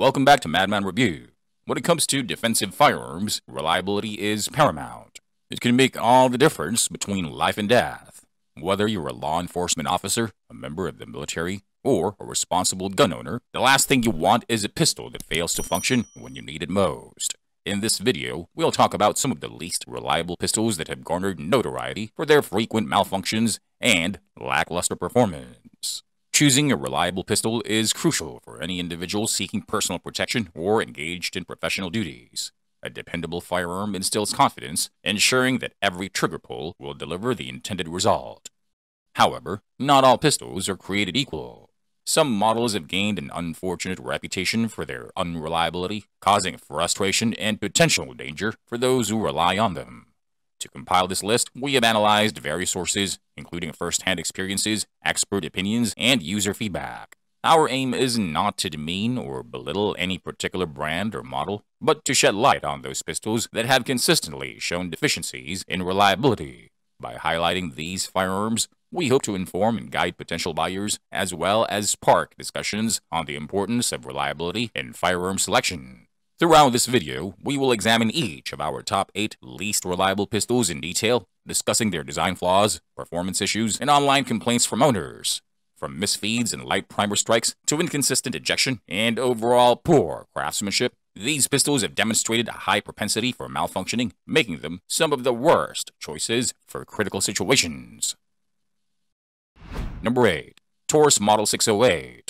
Welcome back to Madman Review. When it comes to defensive firearms, reliability is paramount. It can make all the difference between life and death. Whether you're a law enforcement officer, a member of the military, or a responsible gun owner, the last thing you want is a pistol that fails to function when you need it most. In this video, we'll talk about some of the least reliable pistols that have garnered notoriety for their frequent malfunctions and lackluster performance. Choosing a reliable pistol is crucial for any individual seeking personal protection or engaged in professional duties. A dependable firearm instills confidence, ensuring that every trigger pull will deliver the intended result. However, not all pistols are created equal. Some models have gained an unfortunate reputation for their unreliability, causing frustration and potential danger for those who rely on them. To compile this list, we have analyzed various sources, including first-hand experiences, expert opinions, and user feedback. Our aim is not to demean or belittle any particular brand or model, but to shed light on those pistols that have consistently shown deficiencies in reliability. By highlighting these firearms, we hope to inform and guide potential buyers, as well as spark discussions on the importance of reliability in firearm selection. Throughout this video, we will examine each of our top 8 least reliable pistols in detail, discussing their design flaws, performance issues, and online complaints from owners. From misfeeds and light primer strikes to inconsistent ejection and overall poor craftsmanship, these pistols have demonstrated a high propensity for malfunctioning, making them some of the worst choices for critical situations. Number 8. Taurus Model 608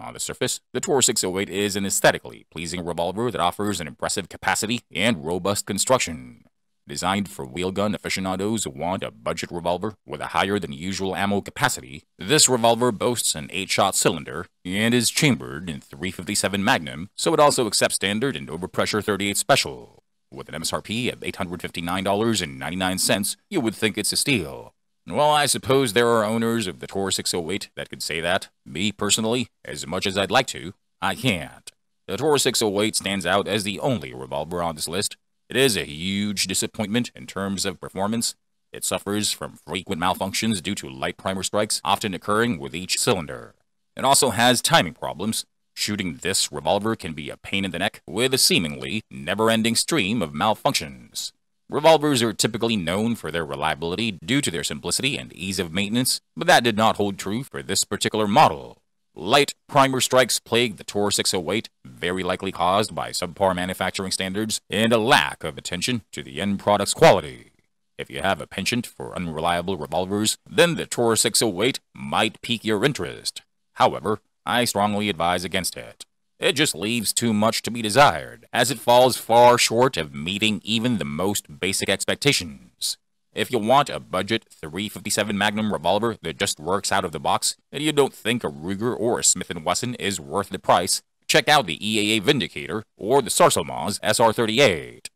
on the surface, the Taurus 608 is an aesthetically pleasing revolver that offers an impressive capacity and robust construction. Designed for wheelgun aficionados who want a budget revolver with a higher than usual ammo capacity, this revolver boasts an 8-shot cylinder and is chambered in 357 Magnum, so it also accepts standard and overpressure 38 Special. With an MSRP of $859.99, you would think it's a steal. Well, I suppose there are owners of the Taurus 608 that could say that. Me, personally, as much as I'd like to, I can't. The Taurus 608 stands out as the only revolver on this list. It is a huge disappointment in terms of performance. It suffers from frequent malfunctions due to light primer strikes, often occurring with each cylinder. It also has timing problems. Shooting this revolver can be a pain in the neck with a seemingly never-ending stream of malfunctions. Revolvers are typically known for their reliability due to their simplicity and ease of maintenance, but that did not hold true for this particular model. Light primer strikes plagued the Taurus 608, very likely caused by subpar manufacturing standards and a lack of attention to the end product's quality. If you have a penchant for unreliable revolvers, then the Taurus 608 might pique your interest. However, I strongly advise against it. It just leaves too much to be desired, as it falls far short of meeting even the most basic expectations. If you want a budget 357 Magnum revolver that just works out of the box, and you don't think a Ruger or a Smith & Wesson is worth the price, check out the EAA Vindicator or the Sarsilmaz SR38.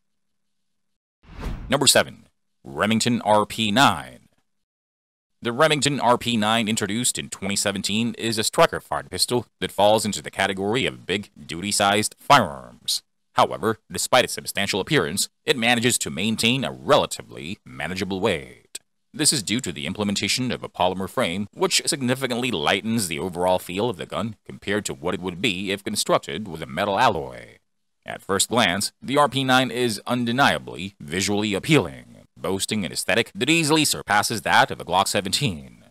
Number 7. Remington RP9 the Remington RP9 introduced in 2017 is a striker-fired pistol that falls into the category of big, duty-sized firearms. However, despite its substantial appearance, it manages to maintain a relatively manageable weight. This is due to the implementation of a polymer frame, which significantly lightens the overall feel of the gun compared to what it would be if constructed with a metal alloy. At first glance, the RP9 is undeniably visually appealing boasting an aesthetic that easily surpasses that of the Glock 17.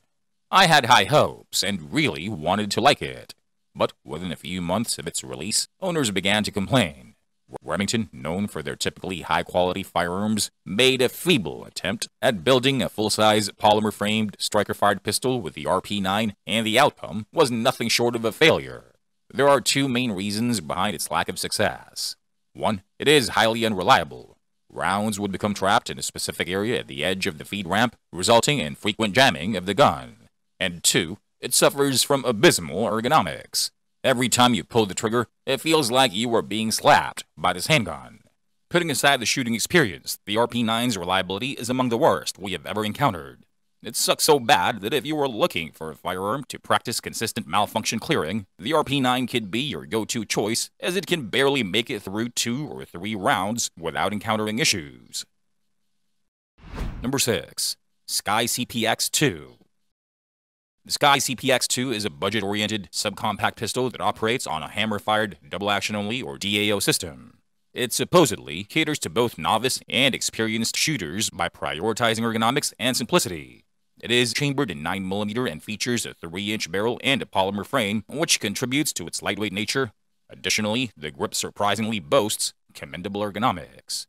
I had high hopes and really wanted to like it, but within a few months of its release, owners began to complain. Remington, known for their typically high-quality firearms, made a feeble attempt at building a full-size polymer-framed striker-fired pistol with the RP9, and the outcome was nothing short of a failure. There are two main reasons behind its lack of success. One, it is highly unreliable, Rounds would become trapped in a specific area at the edge of the feed ramp, resulting in frequent jamming of the gun. And two, it suffers from abysmal ergonomics. Every time you pull the trigger, it feels like you are being slapped by this handgun. Putting aside the shooting experience, the RP9's reliability is among the worst we have ever encountered. It sucks so bad that if you were looking for a firearm to practice consistent malfunction clearing, the RP9 could be your go-to choice as it can barely make it through two or three rounds without encountering issues. Number 6. SCCY CPX-2 The SCCY CPX-2 is a budget-oriented subcompact pistol that operates on a hammer-fired double-action-only or DAO system. It supposedly caters to both novice and experienced shooters by prioritizing ergonomics and simplicity. It is chambered in 9mm and features a 3-inch barrel and a polymer frame, which contributes to its lightweight nature. Additionally, the grip surprisingly boasts commendable ergonomics.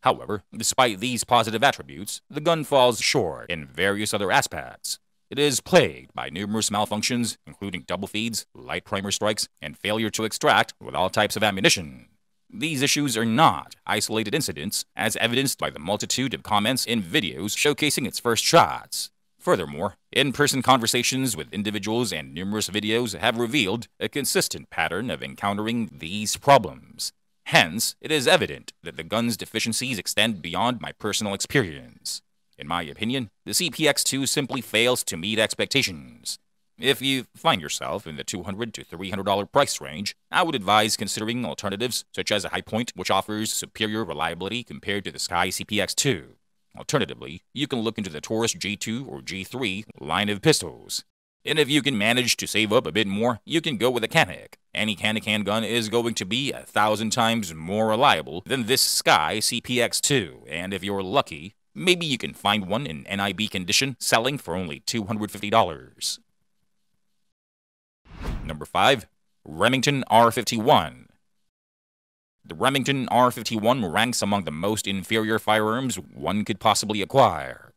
However, despite these positive attributes, the gun falls short in various other aspects. It is plagued by numerous malfunctions, including double feeds, light primer strikes, and failure to extract with all types of ammunition. These issues are not isolated incidents, as evidenced by the multitude of comments and videos showcasing its first shots. Furthermore, in-person conversations with individuals and numerous videos have revealed a consistent pattern of encountering these problems. Hence, it is evident that the gun's deficiencies extend beyond my personal experience. In my opinion, the CPX-2 simply fails to meet expectations. If you find yourself in the 200 to $300 price range, I would advise considering alternatives such as a Hi-Point, which offers superior reliability compared to the SCCY CPX-2. Alternatively, you can look into the Taurus G2 or G3 line of pistols. And if you can manage to save up a bit more, you can go with a Canik. Any Canik handgun is going to be a thousand times more reliable than this SCCY CPX-2, and if you're lucky, Maybe you can find one in NIB condition selling for only $250. Number 5. Remington R51 The Remington R51 ranks among the most inferior firearms one could possibly acquire.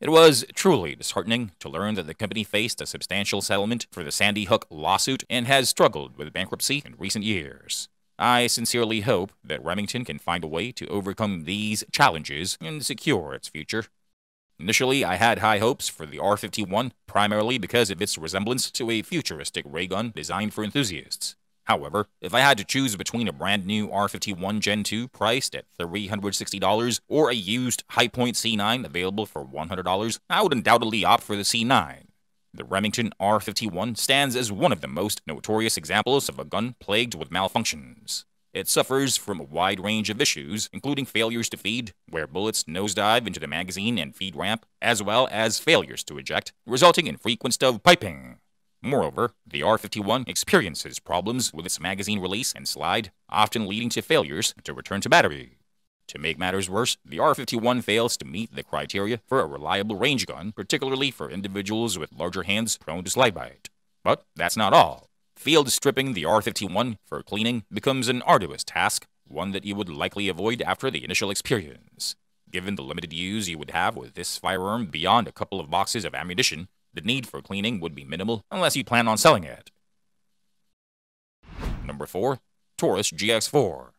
It was truly disheartening to learn that the company faced a substantial settlement for the Sandy Hook lawsuit and has struggled with bankruptcy in recent years. I sincerely hope that Remington can find a way to overcome these challenges and secure its future. Initially, I had high hopes for the R51, primarily because of its resemblance to a futuristic ray gun designed for enthusiasts. However, if I had to choose between a brand new R51 Gen 2 priced at $360 or a used Hi-Point C9 available for $100, I would undoubtedly opt for the C9. The Remington R51 stands as one of the most notorious examples of a gun plagued with malfunctions. It suffers from a wide range of issues, including failures to feed, where bullets nosedive into the magazine and feed ramp, as well as failures to eject, resulting in frequent stove piping. Moreover, the R51 experiences problems with its magazine release and slide, often leading to failures to return to battery. To make matters worse, the R51 fails to meet the criteria for a reliable range gun, particularly for individuals with larger hands prone to slide bite. But that's not all. Field stripping the R51 for cleaning becomes an arduous task, one that you would likely avoid after the initial experience. Given the limited use you would have with this firearm beyond a couple of boxes of ammunition, the need for cleaning would be minimal unless you plan on selling it. Number 4. Taurus GX4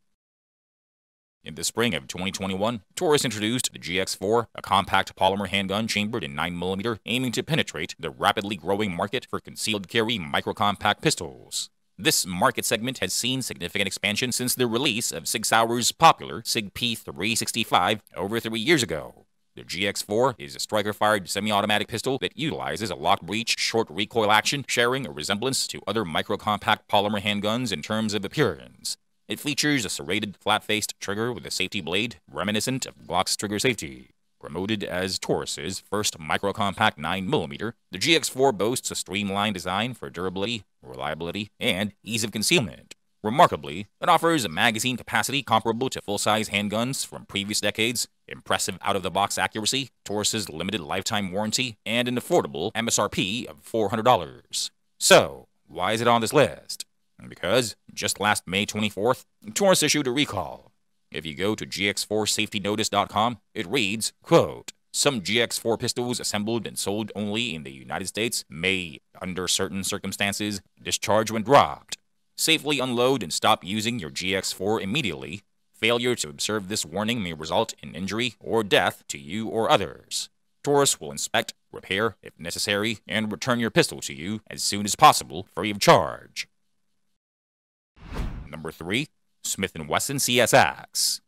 in the spring of 2021, Taurus introduced the GX4, a compact polymer handgun chambered in 9mm, aiming to penetrate the rapidly growing market for concealed carry microcompact pistols. This market segment has seen significant expansion since the release of Sig Sauer's popular SIG P365 over three years ago. The GX4 is a striker-fired semi-automatic pistol that utilizes a lock breech short recoil action, sharing a resemblance to other micro-compact polymer handguns in terms of appearance. It features a serrated, flat-faced trigger with a safety blade, reminiscent of Glock's trigger safety. Promoted as Taurus's first micro-compact 9mm, the GX4 boasts a streamlined design for durability, reliability, and ease of concealment. Remarkably, it offers a magazine capacity comparable to full-size handguns from previous decades, impressive out-of-the-box accuracy, Taurus's limited lifetime warranty, and an affordable MSRP of $400. So, why is it on this list? Because just last May 24th, Taurus issued a recall. If you go to gx4safetynotice.com, it reads, quote, some GX4 pistols assembled and sold only in the United States may, under certain circumstances, discharge when dropped. Safely unload and stop using your GX4 immediately. Failure to observe this warning may result in injury or death to you or others. Taurus will inspect, repair if necessary, and return your pistol to you as soon as possible free of charge. Number 3. Smith & Wesson CSX.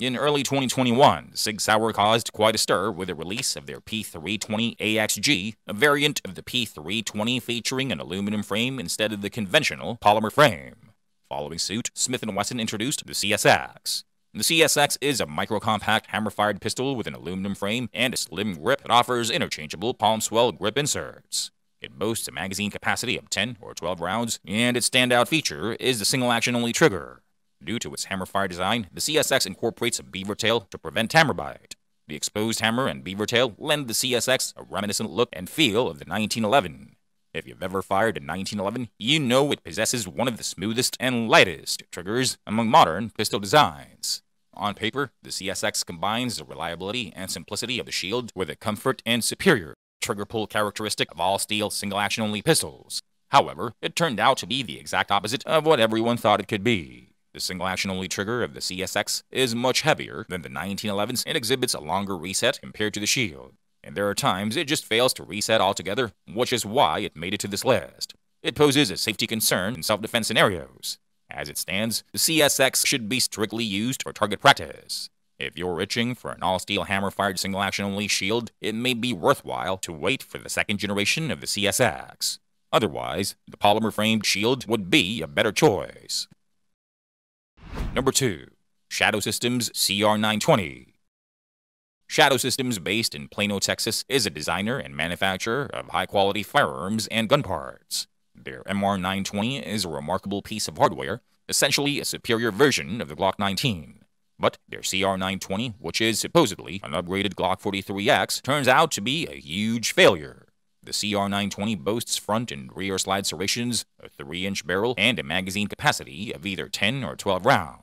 In early 2021, Sig Sauer caused quite a stir with the release of their P320 AXG, a variant of the P320 featuring an aluminum frame instead of the conventional polymer frame. Following suit, Smith & Wesson introduced the CSX. The CSX is a micro-compact hammer-fired pistol with an aluminum frame and a slim grip that offers interchangeable palm swell grip inserts. It boasts a magazine capacity of 10 or 12 rounds, and its standout feature is the single-action only trigger. Due to its hammer-fire design, the CSX incorporates a beaver tail to prevent hammer bite. The exposed hammer and beaver tail lend the CSX a reminiscent look and feel of the 1911. If you've ever fired a 1911, you know it possesses one of the smoothest and lightest triggers among modern pistol designs. On paper, the CSX combines the reliability and simplicity of the shield with the comfort and superior trigger pull characteristic of all steel single action only pistols. However, it turned out to be the exact opposite of what everyone thought it could be. The single action only trigger of the CSX is much heavier than the 1911s and exhibits a longer reset compared to the Shield. And there are times it just fails to reset altogether, which is why it made it to this list. It poses a safety concern in self-defense scenarios. As it stands, the CSX should be strictly used for target practice. If you're itching for an all-steel hammer-fired single-action-only shield, it may be worthwhile to wait for the second generation of the CSX. Otherwise, the polymer-framed shield would be a better choice. Number 2. Shadow Systems CR920 Shadow Systems, based in Plano, Texas, is a designer and manufacturer of high-quality firearms and gun parts. Their MR920 is a remarkable piece of hardware, essentially a superior version of the Glock 19. But their CR920, which is supposedly an upgraded Glock 43X, turns out to be a huge failure. The CR920 boasts front and rear slide serrations, a 3-inch barrel, and a magazine capacity of either 10 or 12 rounds.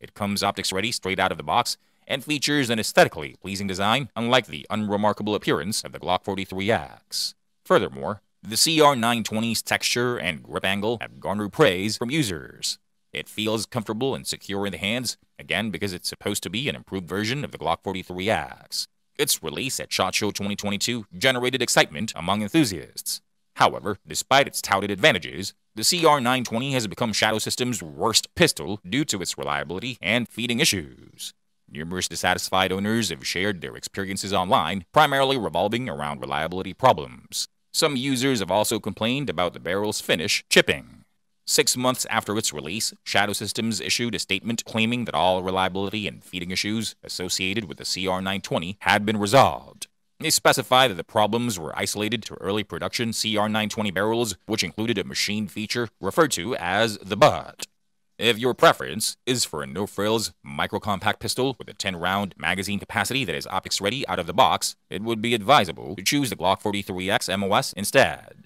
It comes optics ready straight out of the box, and features an aesthetically pleasing design, unlike the unremarkable appearance of the Glock 43X. Furthermore, the CR920's texture and grip angle have garnered praise from users. It feels comfortable and secure in the hands, again because it's supposed to be an improved version of the Glock 43X. Its release at SHOT Show 2022 generated excitement among enthusiasts. However, despite its touted advantages, the CR920 has become Shadow Systems' worst pistol due to its reliability and feeding issues. Numerous dissatisfied owners have shared their experiences online, primarily revolving around reliability problems. Some users have also complained about the barrel's finish chipping. Six months after its release, Shadow Systems issued a statement claiming that all reliability and feeding issues associated with the CR920 had been resolved. They specify that the problems were isolated to early production CR920 barrels, which included a machine feature referred to as the butt. If your preference is for a no-frills, micro-compact pistol with a 10-round magazine capacity that is optics ready out of the box, it would be advisable to choose the Glock 43X MOS instead.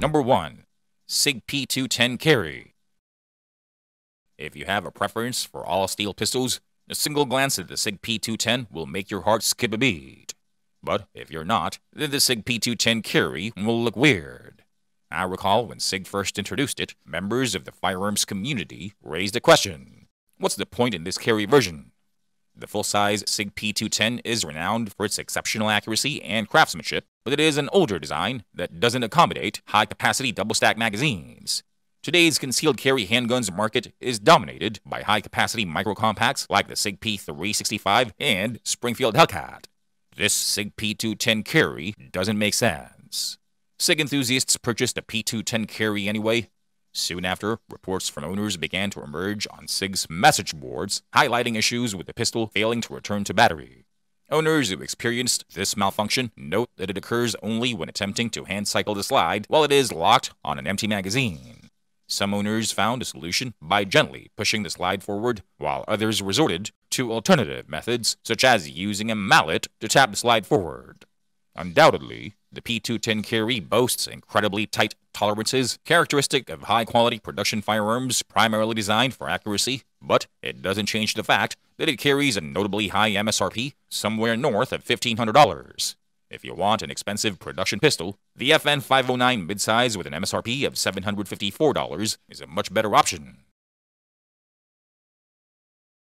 Number 1. SIG P210 carry. If you have a preference for all steel pistols, a single glance at the SIG P210 will make your heart skip a beat. But if you're not, then the SIG P210 carry will look weird. I recall when SIG first introduced it, members of the firearms community raised a question. What's the point in this carry version? The full-size SIG P210 is renowned for its exceptional accuracy and craftsmanship, but it is an older design that doesn't accommodate high-capacity double-stack magazines. Today's concealed carry handguns market is dominated by high-capacity micro-compacts like the SIG P365 and Springfield Hellcat. This SIG P210 carry doesn't make sense. SIG enthusiasts purchased a P210 carry anyway, Soon after, reports from owners began to emerge on SIG's message boards, highlighting issues with the pistol failing to return to battery. Owners who experienced this malfunction note that it occurs only when attempting to hand cycle the slide while it is locked on an empty magazine. Some owners found a solution by gently pushing the slide forward, while others resorted to alternative methods, such as using a mallet to tap the slide forward. Undoubtedly, the P210 carry boasts incredibly tight tolerances, characteristic of high-quality production firearms primarily designed for accuracy, but it doesn't change the fact that it carries a notably high MSRP, somewhere north of $1,500. If you want an expensive production pistol, the FN509 midsize with an MSRP of $754 is a much better option.